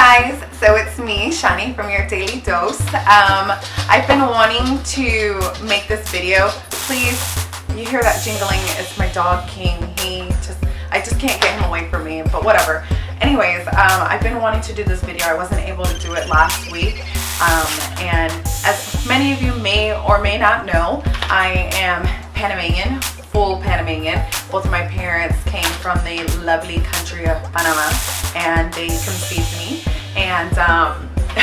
guys, so it's me, Shani from Your Daley Dose. Um, I've been wanting to make this video. Please, you hear that jingling? It's my dog King. He just, I just can't get him away from me, but whatever. Anyways, um, I've been wanting to do this video. I wasn't able to do it last week. Um, and as many of you may or may not know, I am Panamanian, full Panamanian. Both of my parents came from the lovely country of Panama and they conceived me. And um,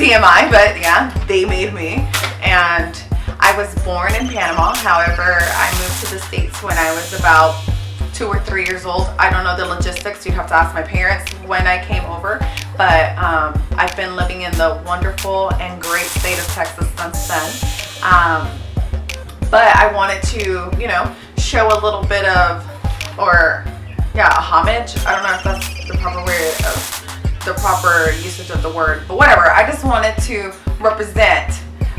TMI, but yeah, they made me. And I was born in Panama. However, I moved to the States when I was about two or three years old. I don't know the logistics. You'd have to ask my parents when I came over. But um, I've been living in the wonderful and great state of Texas since then. Um, but I wanted to, you know, show a little bit of, or yeah, a homage. I don't know if that's the proper way of the proper usage of the word, but whatever. I just wanted to represent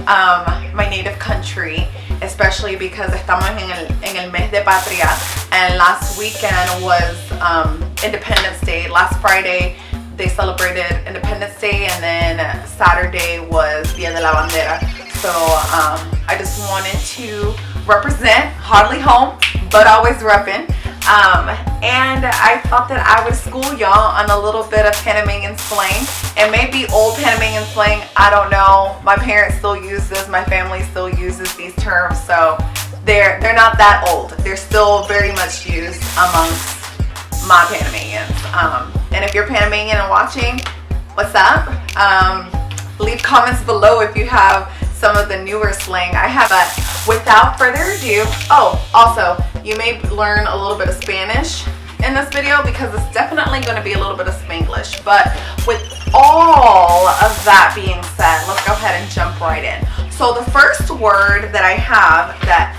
um, my native country, especially because estamos en el, en el mes de patria, and last weekend was um, Independence Day. Last Friday, they celebrated Independence Day, and then Saturday was Dia de la Bandera. So um, I just wanted to represent hardly home, but always repping. Um, and I thought that I would school y'all on a little bit of Panamanian slang. and maybe old Panamanian slang, I don't know. My parents still use this, my family still uses these terms, so they're, they're not that old. They're still very much used amongst my Panamanians. Um, and if you're Panamanian and watching, what's up? Um, leave comments below if you have some of the newer slang I have. But without further ado, oh, also, you may learn a little bit of Spanish in this video because it's definitely going to be a little bit of Spanglish. But with all of that being said, let's go ahead and jump right in. So the first word that I have that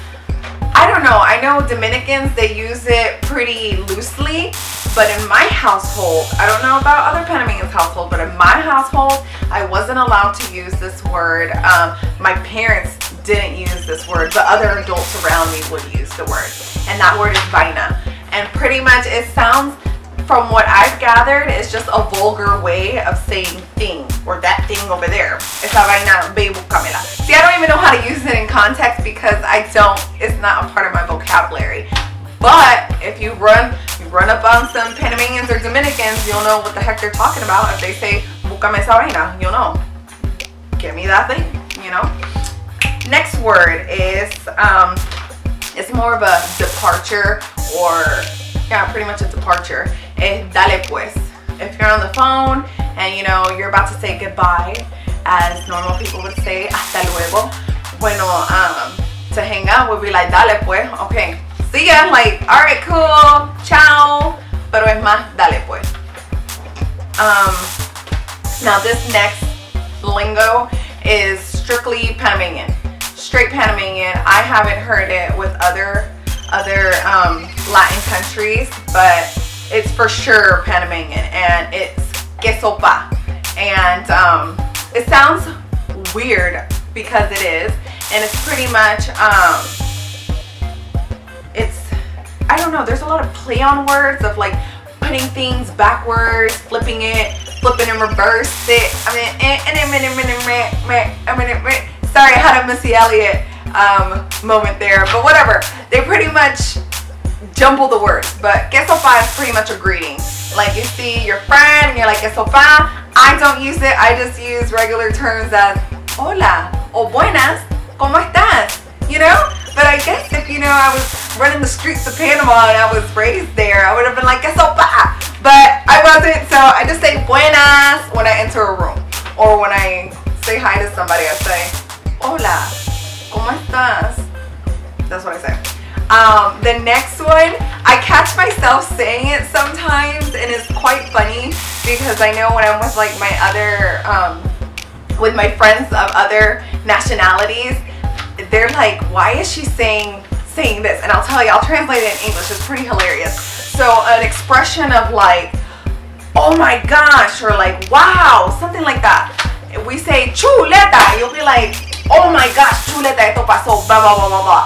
I don't know, I know Dominicans, they use it pretty loosely, but in my household, I don't know about other Panamanians household, but in my household, I wasn't allowed to use this word. Um, my parents didn't use this word, but other adults around me would use the word. And that word is vaina. And pretty much it sounds, from what I've gathered, it's just a vulgar way of saying thing or that thing over there. Esa vaina, ve búscamela. See, I don't even know how to use it in context because I don't, it's not a part of my vocabulary. But if you run, you run up on some Panamanians or Dominicans, you'll know what the heck they're talking about. If they say, búscame esa vaina, you'll know. Give me that thing, you know? Next word is, um, it's more of a departure or, yeah, pretty much a departure. Es dale pues. If you're on the phone and you know, you're about to say goodbye, as normal people would say, hasta luego. Bueno, um, to hang up would be like, dale pues, okay. See ya, like, alright, cool, ciao. Pero es más, dale pues. Um, now this next lingo is strictly Panamanian. Straight Panamanian. I haven't heard it with other other um, Latin countries, but it's for sure Panamanian and it's quexopa. And um, it sounds weird because it is. And it's pretty much, um, it's, I don't know, there's a lot of play on words of like putting things backwards, flipping it, flipping and reverse it. I mean, sorry, I had a Missy Elliott um, moment there, but whatever. They pretty much jumble the words, but quexopa is pretty much a greeting. Like you see your friend and you're like quexopa. I don't use it. I just use regular terms as hola o buenas, ¿cómo estás? You know? But I guess if, you know, I was running the streets of Panama and I was raised there, I would have been like, quexopa. But I wasn't, so I just say buenas when I enter a room. Or when I say hi to somebody, I say, hola, ¿cómo estás? That's what I say. Um, the next one, I catch myself saying it sometimes and it's quite funny because I know when I'm with like my other, um, with my friends of other nationalities, they're like, why is she saying saying this? And I'll tell you, I'll translate it in English. It's pretty hilarious. So an expression of like, oh my gosh, or like, wow, something like that. We say chuleta, you'll be like, oh my gosh, chuleta, esto pasó, blah, blah, blah, blah, blah.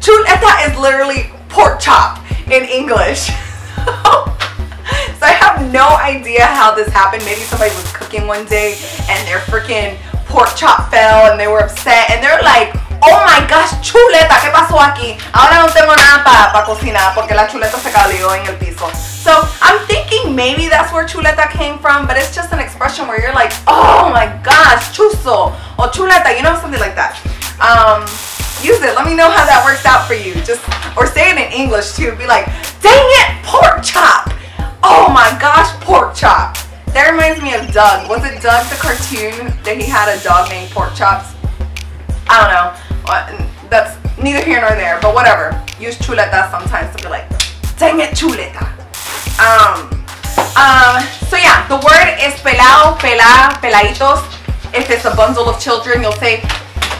Chuleta is literally pork chop in English. so I have no idea how this happened. Maybe somebody was cooking one day and their freaking pork chop fell and they were upset and they're like, oh my gosh, chuleta, ¿qué pasó aquí? Ahora no tengo nada para pa cocinar porque la chuleta se cayó en el piso. So I'm thinking maybe that's where chuleta came from, but it's just an expression where you're like, oh my gosh, chuso or chuleta, you know, something like that. Um, use it. Let me know how that works out for you. Just or say it in English too. Be like, dang it, pork chop. Oh my gosh, pork chop. That reminds me of Doug. Was it Doug the cartoon that he had a dog named Pork Chops? I don't know. That's neither here nor there, but whatever. Use chuleta sometimes to be like, dang it, chuleta. Is pelado, pela, peladitos. If it's a bundle of children, you'll say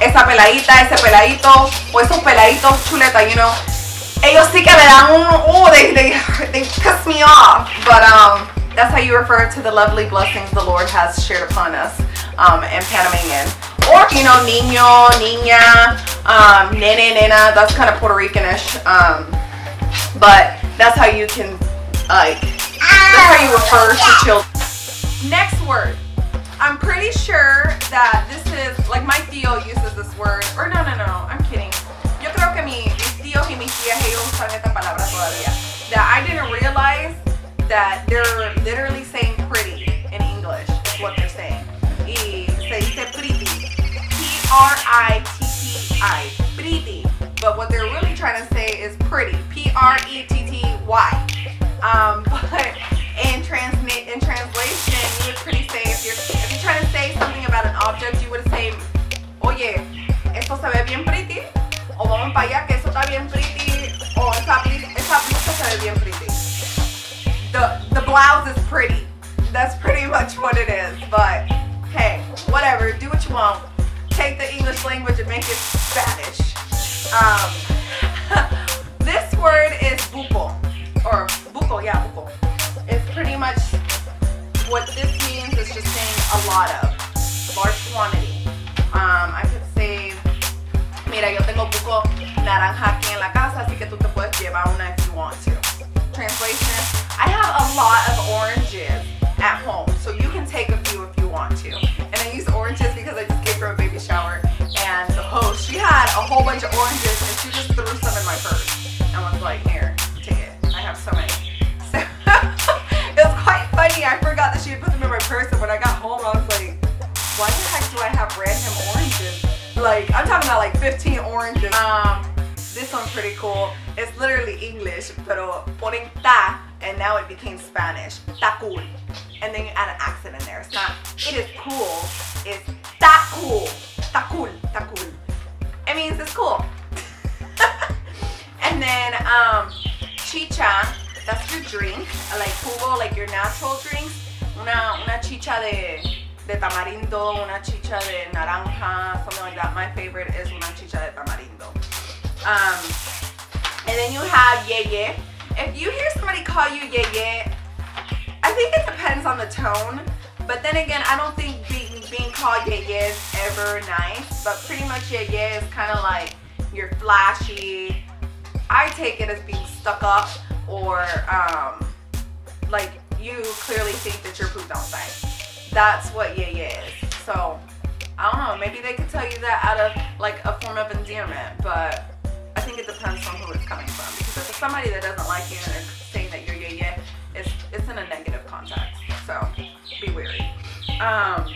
esa peladita, ese peladito, o esos peladitos chuleta, you know. Ellos sí que me dan un, oh, they, they, they piss me off. But um, that's how you refer to the lovely blessings the Lord has shared upon us um, in Panamanian. Or, you know, niño, niña, um, nene, nena, that's kind of Puerto Ricanish. Um, but that's how you can, like, that's how you refer to children. Next word. I'm pretty sure that this is, like my tío uses this word, or no, no, no, I'm kidding. Yo creo que mi, mis y mis tías usan esta palabra todavía. That I didn't realize that they're literally saying pretty in English, is what they're saying. Y se dice pretty. P-R-I-T-T-I. Bien pretty, o esa, esa blusa se ve bien pretty. The, the blouse is pretty. That's pretty much what it is, but hey, whatever, do what you want. Take the English language and make it Spanish. Um, this word is buco, or buco, yeah, buco. It's pretty much what this means is just saying a lot of, large quantity. Um, I could say, mira, yo tengo buco naranja aquí en la casa, así que tú te puedes llevar una if you want to. Translation, I have a lot of oranges at home, so you can take a few if you want to. And I use oranges because I just gave her a baby shower, and the host, she had a whole bunch of oranges, and she just threw some in my purse, and was like, here, take it. I have so many. So it was quite funny. I forgot that she had put them in my purse, and when I got home, I was like, why the heck do I have random oranges? Like, I'm talking about like 15 oranges. Um, pretty cool. It's literally English, pero ponen ta, and now it became Spanish. Ta cool. And then you add an accent in there. It's not, it is cool. It's ta cool. Ta cool. Ta cool. It means it's cool. and then, um, chicha, that's your drink. Like jugo, like your natural drinks. Una, una chicha de, de tamarindo, una chicha de naranja, something like that. My favorite is una chicha de tamarindo. Um, and then you have yeye. If you hear somebody call you yeye, I think it depends on the tone. But then again, I don't think being, being called yeye is ever nice. But pretty much yeye is kind of like you're flashy. I take it as being stuck up or um, like you clearly think that your poop don't stink. That's what yeye is. So I don't know. Maybe they could tell you that out of like a form of endearment, but it depends on who it's coming from. Because if it's somebody that doesn't like you and they're saying that you're yeye, it's it's in a negative context. So be wary. Um,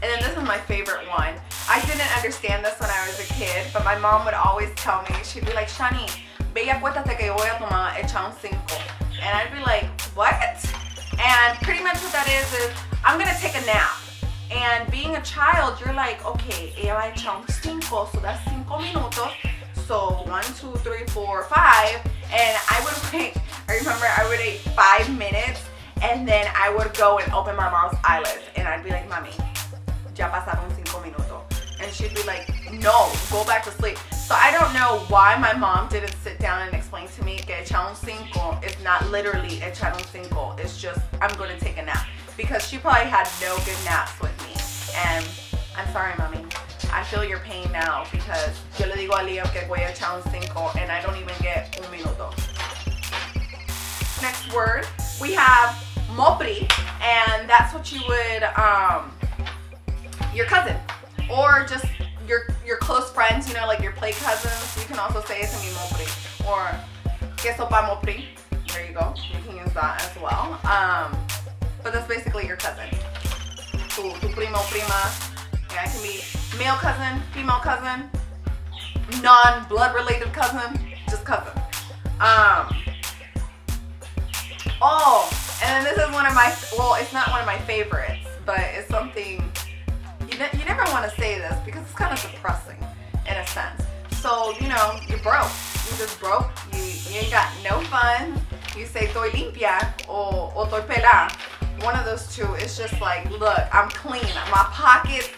and then this is my favorite one. I didn't understand this when I was a kid, but my mom would always tell me, she'd be like, Shani, ve y acuéstate que voy a tomar echa un cinco. And I'd be like, what? And pretty much what that is, is I'm gonna take a nap. And being a child, you're like, okay, ella va a echar un cinco, so that's cinco minutos. So one, two, three, four, five. And I would wait, I remember I would wait five minutes and then I would go and open my mom's eyelids and I'd be like, Mommy, ya pasaron cinco minutos. And she'd be like, no, go back to sleep. So I don't know why my mom didn't sit down and explain to me que echar cinco is not literally echar un cinco. It's just, I'm going to take a nap. Because she probably had no good naps with me. And I'm sorry, Mommy. I feel your pain now because yo le digo a Liam que voy a echar un cinco and I don't even get un minuto. Next word we have mopri, and that's what you would, um, your cousin, or just your your close friends, you know, like your play cousins. You can also say it's mi mopri, or quexopa mopri. There you go. You can use that as well. Um, but that's basically your cousin. Tu, tu primo, prima. Yeah, it can be male cousin, female cousin, non-blood related cousin, just cousin. Um, oh, and then this is one of my, well, it's not one of my favorites, but it's something, you, ne you never want to say this because it's kind of depressing in a sense. So, you know, you're broke. You just broke. You, you ain't got no fun. You say, estoy limpia or, or estoy pelada. One of those two. It's just like, look, I'm clean. My pockets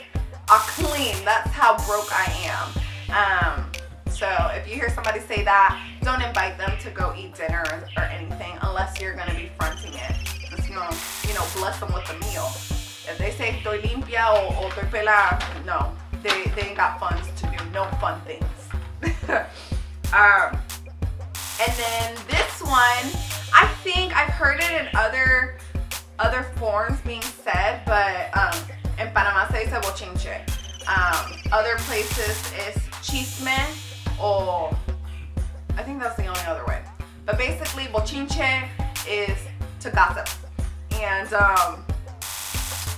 are clean. That's how broke I am. Um, so if you hear somebody say that, don't invite them to go eat dinner or, or anything unless you're gonna be fronting it. Just, you know, you know, bless them with a meal. If they say estoy limpia or, or estoy pelada, no, they, they ain't got funds to do no fun things. um, and then this one, I think I've heard it in other other forms being said, but um, in Panama se dice bochinche. Um, other places is chisme or I think that's the only other way. But basically, bochinche is to gossip. And, um,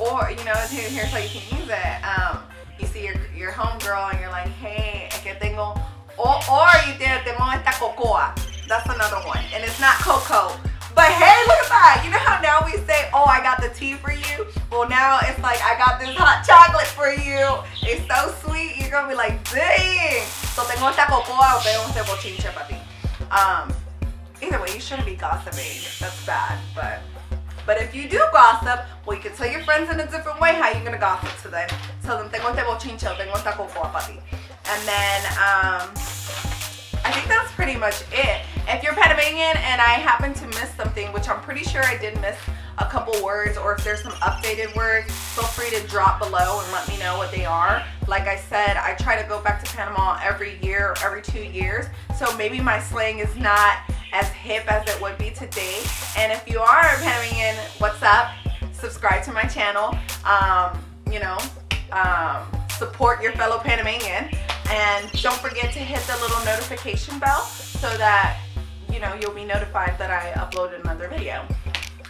or, you know, here's how you can use it. Um, you see your, your homegirl and you're like, hey, es que tengo, or, or you te, tengo esta cocoa. That's another one. And it's not cocoa. But hey, look at that. You know how now we say, oh, I got the tea for you? Well, now it's like, I got this hot chocolate for you. It's so sweet. You're going to be like, dang. So tengo esta cocoa tengo este bochinche para ti. Um, either way, you shouldn't be gossiping. That's bad. But but if you do gossip, well, you can tell your friends in a different way how you're going to gossip to them. Tell them, tengo este bochinche tengo esta cocoa para ti. And then, um, I think that's pretty much it. If you're Panamanian and I happen to miss something, which I'm pretty sure I did miss a couple words, or if there's some updated words, feel free to drop below and let me know what they are. Like I said, I try to go back to Panama every year or every two years, so maybe my slang is not as hip as it would be today. And if you are a Panamanian, what's up? Subscribe to my channel. Um, you know, um, support your fellow Panamanian. And don't forget to hit the little notification bell so that know you'll be notified that I uploaded another video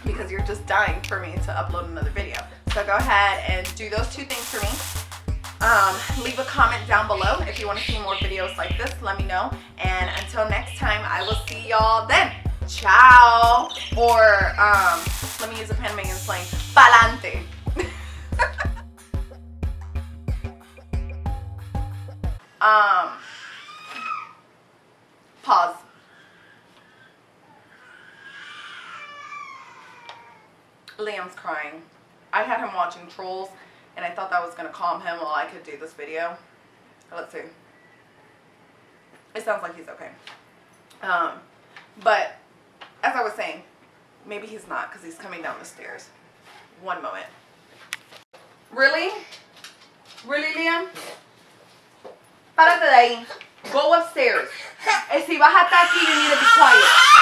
because you're just dying for me to upload another video. So go ahead and do those two things for me. Um, leave a comment down below if you want to see more videos like this. Let me know. And until next time, I will see y'all then. Ciao. Or um, let me use a Panamanian slang. Palante. um, pause. Liam's crying. I had him watching Trolls and I thought that was going to calm him while I could do this video. Let's see. It sounds like he's okay. Um, but as I was saying, maybe he's not because he's coming down the stairs. One moment. Really? Really, Liam? Párate de ahí. Go upstairs. And si vas a estar aquí, you need to be quiet.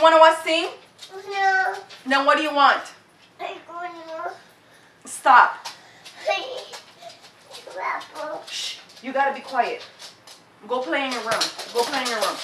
You want to watch sing? No. Then what do you want? Stop. Shh. You gotta be quiet. Go play in your room. Go play in your room.